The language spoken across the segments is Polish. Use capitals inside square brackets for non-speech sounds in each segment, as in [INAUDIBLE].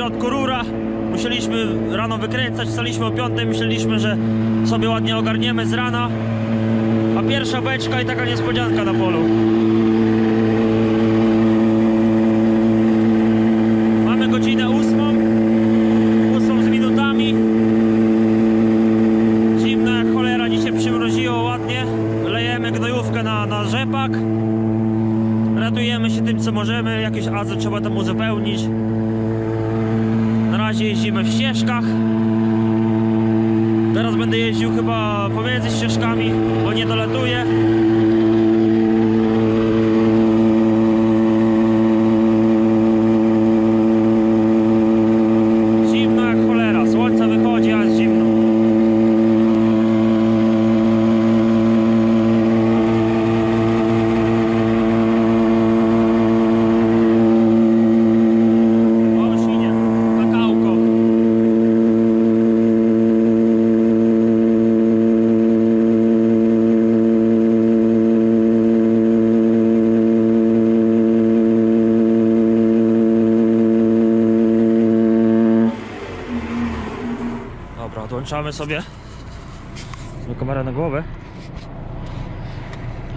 środku rura. Musieliśmy rano wykręcać, staliśmy o 5, myśleliśmy, że sobie ładnie ogarniemy z rana. A pierwsza beczka i taka niespodzianka na polu. Mamy godzinę ósmą, ósmą z minutami. Zimno jak cholera, dzisiaj przymroziło ładnie. Lejemy gnojówkę na, na rzepak. Ratujemy się tym co możemy, jakieś azot trzeba tam uzupełnić. Razie jeździmy w ścieżkach. Teraz będę jeździł chyba pomiędzy ścieżkami, bo nie dolatuję. Zimno jak cholera, słońce wychodzi, a jest zimno. O, świnie, kakałko. Dobra, odłączamy sobie sobie kamerę na głowę.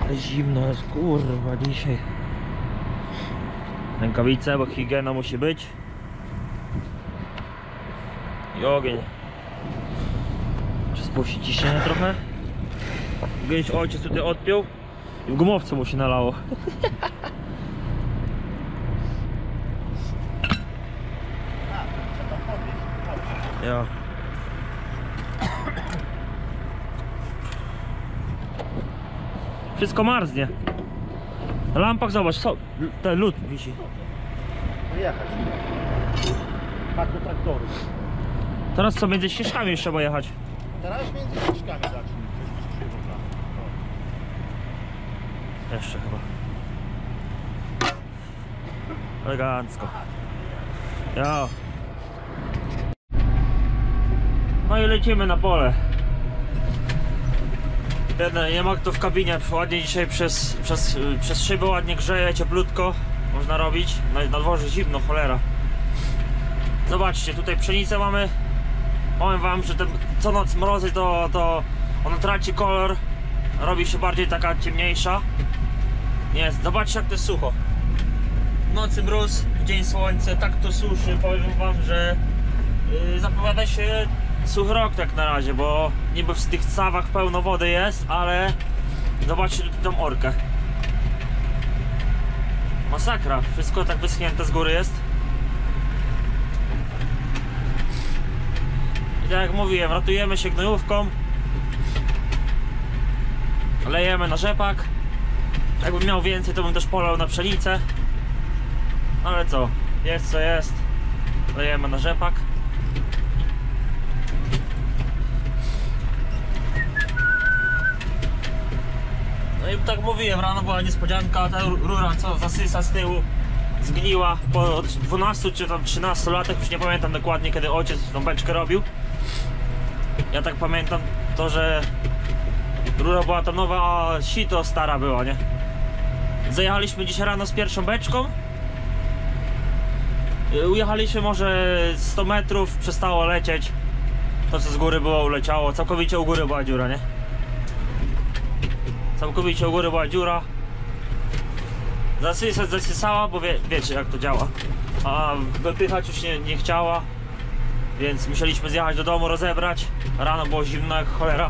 Ale zimno jest, kurwa, dzisiaj. Rękawice, bo higiena musi być. I ogień. Czy spuścić ciśnienie trochę? Kiedyś ojciec tutaj odpiął i w gumowce mu się nalało. [LAUGHS] Ja. Wszystko marznie. Na lampach zobacz, co? Ten lód wisi. Jechać. Tak do traktoru. Teraz co między ścieżkami już trzeba jechać. Teraz między ścieżkami zacznij. Skrzywo Jeszcze chyba. Elegancko. Ja. No i lecimy na pole. Nie ma kto w kabinie, ładnie dzisiaj przez, przez, przez szybę ładnie grzeje, cieplutko można robić. I na dworze zimno, cholera. Zobaczcie, tutaj pszenicę mamy. Powiem wam, że co noc mrozy to, to ona traci kolor, robi się bardziej taka ciemniejsza. Jest, zobaczcie jak to jest sucho. Nocy mróz, dzień słońce, tak to suszy. Powiem wam, że yy, zapowiada się suchy rok tak na razie, bo niby w tych stawach pełno wody jest, ale zobaczcie tutaj tą orkę. Masakra, wszystko tak wyschnięte z góry jest. I tak jak mówiłem, ratujemy się gnojówką. Lejemy na rzepak. Jakbym miał więcej, to bym też polał na pszenicę. Ale co, jest co jest. Lejemy na rzepak. No i tak mówiłem, rano była niespodzianka, ta rura co zasysa z tyłu zgniła po 12 czy tam 13 latach, już nie pamiętam dokładnie kiedy ojciec tą beczkę robił. Ja tak pamiętam to, że rura była ta nowa, a sito stara była, nie? Zajechaliśmy dzisiaj rano z pierwszą beczką. Y, Ujechaliśmy może 100 metrów, przestało lecieć. To co z góry było uleciało. Całkowicie u góry była dziura, nie? Całkowicie u góry była dziura. Zasysać zasysała, bo wie, wiecie jak to działa. A wypychać już nie, nie chciała. Więc musieliśmy zjechać do domu, rozebrać. Rano było zimno jak cholera.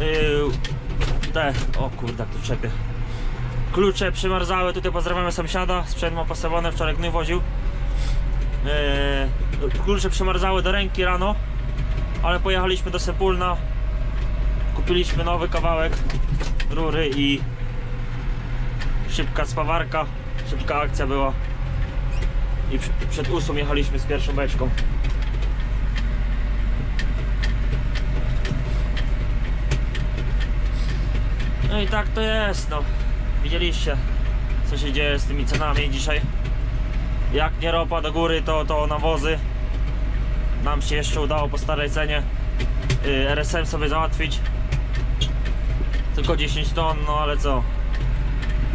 Yy, te, o kurde, jak to czepie. Klucze przymarzały, tutaj pozdrawiamy sąsiada. Sprzęt ma postawiony, wczoraj gnój woził. Yy, klucze przymarzały do ręki rano, ale pojechaliśmy do Sepulna. Kupiliśmy nowy kawałek rury i szybka spawarka, szybka akcja była. I przed ósmą jechaliśmy z pierwszą beczką. No i tak to jest, no. Widzieliście, co się dzieje z tymi cenami dzisiaj. Jak nie ropa do góry, to, to nawozy. Nam się jeszcze udało po starej cenie y, RSM sobie załatwić. Tylko 10 ton, no ale co?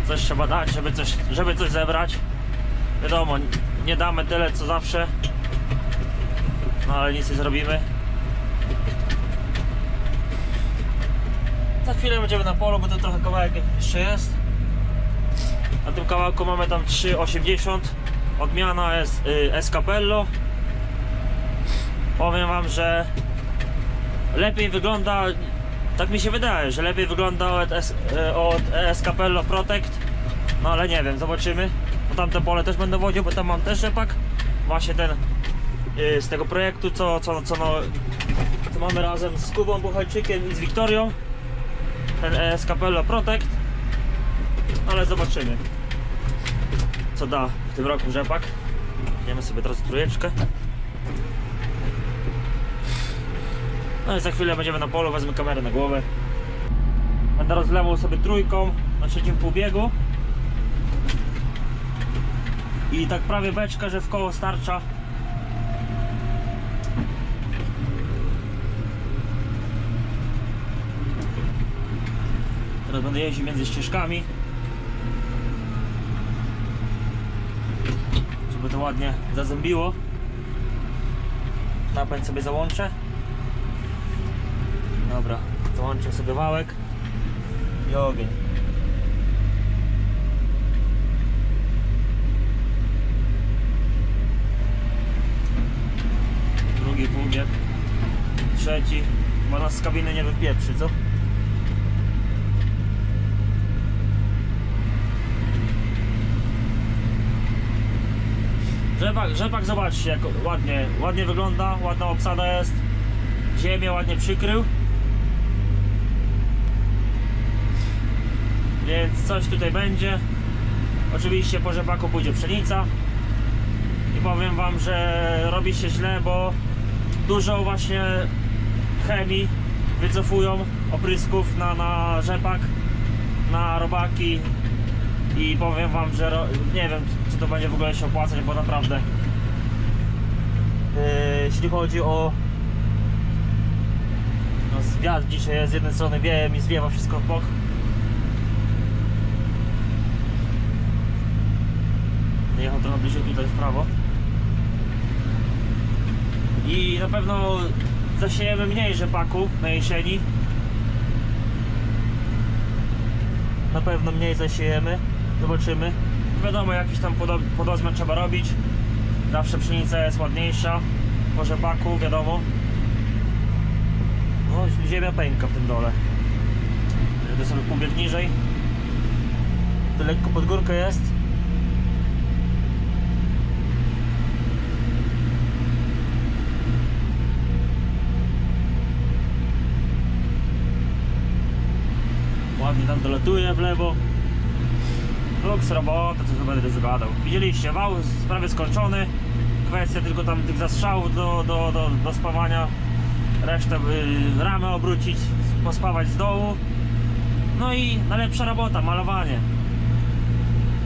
Coś trzeba dać, żeby coś, żeby coś zebrać. Wiadomo, nie damy tyle co zawsze. No ale nic nie zrobimy. Za chwilę będziemy na polu, bo to trochę kawałek jeszcze jest. Na tym kawałku mamy tam 3,80. Odmiana jest y, Escapello. Powiem wam, że lepiej wygląda, tak mi się wydaje, że lepiej wygląda od, S, y, od Escapello Protect. No ale nie wiem, zobaczymy. Bo tamte pole też będę wodził, bo tam mam też rzepak. Właśnie ten y, z tego projektu, co, co, co, no, co mamy razem z Kubą Buchajczykiem i z Wiktorią. Ten Escapello Protect. Ale zobaczymy co da w tym roku rzepak. Weźmiemy sobie teraz trójeczkę. No i za chwilę będziemy na polu, wezmę kamerę na głowę. Będę rozlewał sobie trójką na trzecim półbiegu. I tak prawie beczka, że w koło starcza. Teraz będę jeździł między ścieżkami. żeby to ładnie zazębiło. Napęd sobie załączę. Dobra, załączę sobie wałek i ogień. Drugi półbieg. Trzeci. Bo nas z kabiny nie wypieprzy, co? Rzepak, rzepak zobaczcie jak ładnie, ładnie wygląda, ładna obsada jest. Ziemię ładnie przykrył. Więc coś tutaj będzie. Oczywiście po rzepaku pójdzie pszenica. I powiem wam, że robi się źle, bo dużo właśnie chemii wycofują oprysków na, na rzepak, na robaki, i powiem wam, że ro... nie wiem czy to będzie w ogóle się opłacać, bo naprawdę yy, jeśli chodzi o no, wiatr dzisiaj jest z jednej strony wieje mi zwiewa wszystko w bok trochę bliżej tutaj w prawo i na pewno zasiejemy mniej rzepaku na jesieni na pewno mniej zasiejemy Zobaczymy. Wiadomo, jakiś tam podo podozmian trzeba robić. Zawsze pszenica jest ładniejsza po rzepaku, wiadomo. No, ziemia pęka w tym dole. Jedę sobie półbieg niżej. To lekko pod górkę jest. Ładnie tam dolatuje w lewo. Luks robota, co tu będę dużo gadał. Widzieliście, wał prawie skończony. Kwestia tylko tam tych zastrzałów do, do, do, do spawania. Resztę y, ramę obrócić, pospawać z dołu. No i najlepsza robota, malowanie.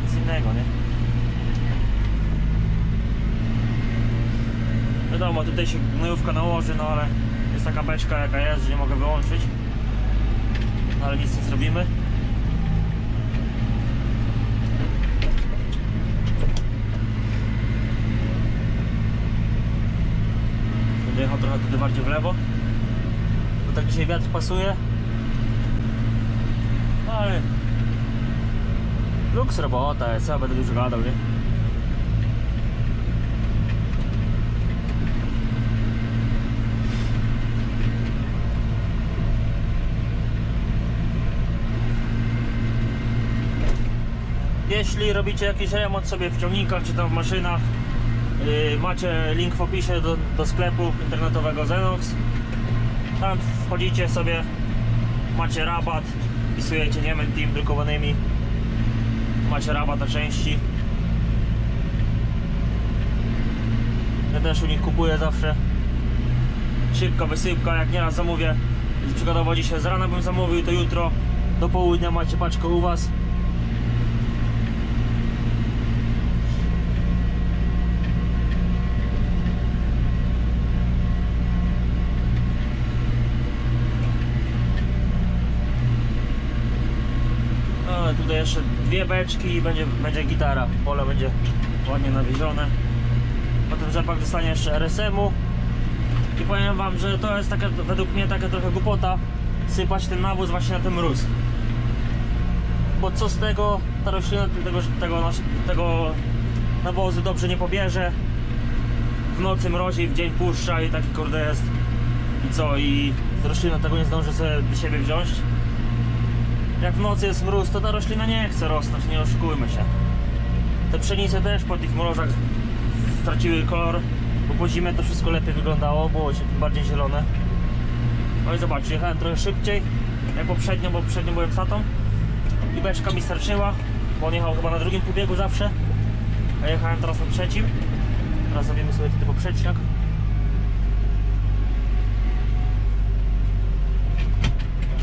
Nic innego, nie? Wiadomo, tutaj się gnojówka nałoży, no ale jest taka beczka jaka jest, że nie mogę wyłączyć. Nic nie zrobimy. Będę jechał trochę tutaj bardziej w lewo. Bo tak dzisiaj wiatr pasuje. Ale... Luks robota jest, ja będę dużo gadał, nie? Jeśli robicie jakiś remont sobie w ciągnikach czy tam w maszynach, yy, macie link w opisie do, do sklepu internetowego Zenox. Tam wchodzicie sobie, macie rabat, wpisujecie Niemen Team drukowanymi, macie rabat na części. Ja też u nich kupuję zawsze. Szybka wysypka, jak nieraz zamówię, przykładowo dzisiaj z rana bym zamówił, to jutro do południa macie paczkę u Was. tutaj jeszcze dwie beczki i będzie, będzie gitara. Pole będzie ładnie nawiezione. Potem rzepak dostanie jeszcze RSM-u. I powiem wam, że to jest taka, według mnie taka trochę głupota sypać ten nawóz właśnie na ten mróz. Bo co z tego, ta roślina tego, tego, tego nawozu dobrze nie pobierze. W nocy mrozi, w dzień puszcza i taki kurde jest. I co? I roślina tego nie zdąży sobie do siebie wziąć. Jak w nocy jest mróz, to ta roślina nie chce rosnąć, nie oszukujmy się. Te pszenice też po tych mrozach straciły kolor, bo po zimie to wszystko lepiej wyglądało, było się bardziej zielone. No i zobaczcie, jechałem trochę szybciej jak poprzednio, bo poprzednio byłem satą i beczka mi starczyła, bo on jechał chyba na drugim pobiegu zawsze, a jechałem teraz na trzecim. Teraz zrobimy sobie tutaj poprzeczniak.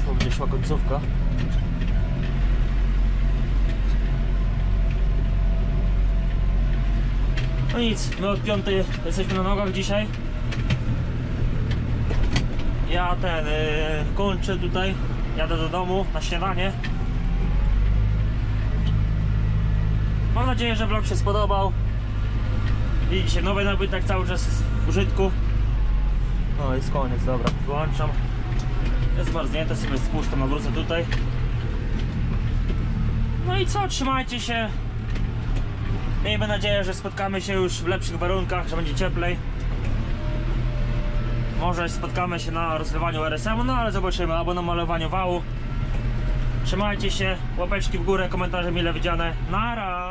Szło będzie szła końcówka. No nic, my od piątej jesteśmy na nogach dzisiaj. Ja ten, yy, kończę tutaj, jadę do domu na śniadanie. Mam nadzieję, że vlog się spodobał. Widzicie, nowy nabytek cały czas w użytku. No jest koniec, dobra, wyłączam. Jest zmarznięte, sobie spuszczam, a wrócę tutaj. No i co, trzymajcie się. Miejmy nadzieję, że spotkamy się już w lepszych warunkach, że będzie cieplej. Może spotkamy się na rozlewaniu RSM, no ale zobaczymy, albo na malowaniu wału. Trzymajcie się, łapeczki w górę, komentarze mile widziane. Nara!